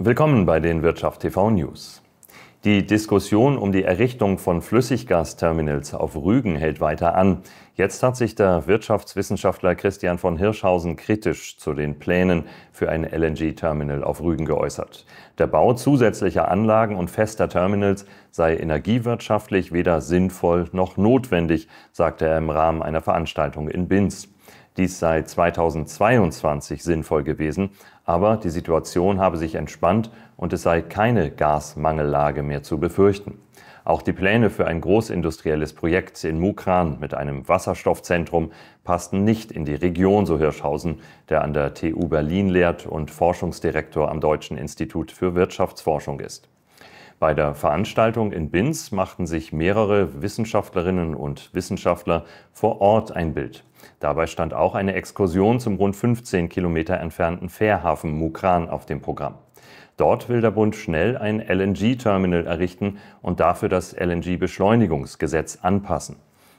Willkommen bei den Wirtschaft TV News. Die Diskussion um die Errichtung von Flüssiggasterminals auf Rügen hält weiter an. Jetzt hat sich der Wirtschaftswissenschaftler Christian von Hirschhausen kritisch zu den Plänen für ein LNG-Terminal auf Rügen geäußert. Der Bau zusätzlicher Anlagen und fester Terminals sei energiewirtschaftlich weder sinnvoll noch notwendig, sagte er im Rahmen einer Veranstaltung in Binz. Dies sei 2022 sinnvoll gewesen, aber die Situation habe sich entspannt und es sei keine Gasmangellage mehr zu befürchten. Auch die Pläne für ein großindustrielles Projekt in Mukran mit einem Wasserstoffzentrum passten nicht in die Region, so Hirschhausen, der an der TU Berlin lehrt und Forschungsdirektor am Deutschen Institut für Wirtschaftsforschung ist. Bei der Veranstaltung in Binz machten sich mehrere Wissenschaftlerinnen und Wissenschaftler vor Ort ein Bild. Dabei stand auch eine Exkursion zum rund 15 Kilometer entfernten Fährhafen Mukran auf dem Programm. Dort will der Bund schnell ein LNG-Terminal errichten und dafür das LNG-Beschleunigungsgesetz anpassen.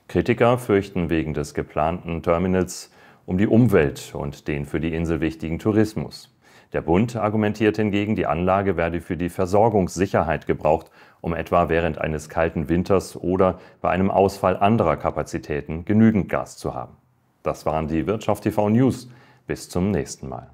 Kritiker fürchten wegen des geplanten Terminals um die Umwelt und den für die Insel wichtigen Tourismus. Der Bund argumentiert hingegen, die Anlage werde für die Versorgungssicherheit gebraucht, um etwa während eines kalten Winters oder bei einem Ausfall anderer Kapazitäten genügend Gas zu haben. Das waren die Wirtschaft TV News. Bis zum nächsten Mal.